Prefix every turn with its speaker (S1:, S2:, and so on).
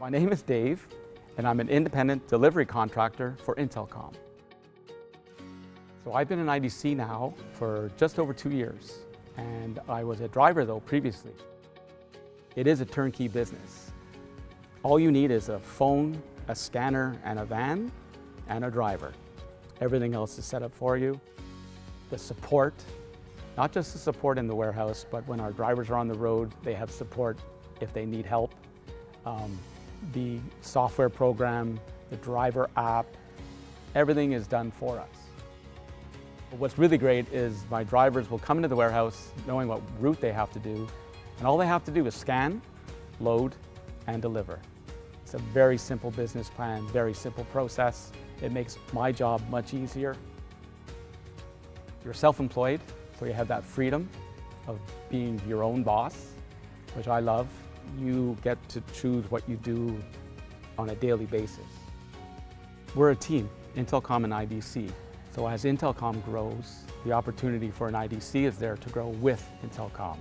S1: My name is Dave, and I'm an independent delivery contractor for Intelcom. So I've been in IDC now for just over two years, and I was a driver though previously. It is a turnkey business. All you need is a phone, a scanner, and a van, and a driver. Everything else is set up for you. The support, not just the support in the warehouse, but when our drivers are on the road, they have support if they need help. Um, the software program, the driver app, everything is done for us. What's really great is my drivers will come into the warehouse knowing what route they have to do, and all they have to do is scan, load, and deliver. It's a very simple business plan, very simple process. It makes my job much easier. You're self-employed, so you have that freedom of being your own boss, which I love. You get to choose what you do on a daily basis. We're a team, Intelcom and IDC. So as Intelcom grows, the opportunity for an IDC is there to grow with Intelcom.